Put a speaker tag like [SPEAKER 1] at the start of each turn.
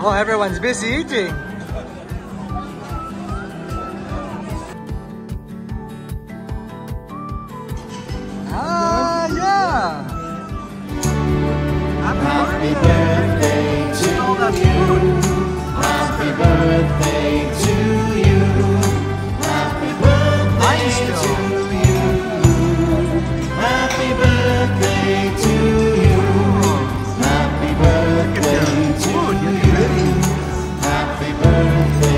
[SPEAKER 1] Oh, everyone's busy eating. Ah, yeah. Happy birthday. birthday.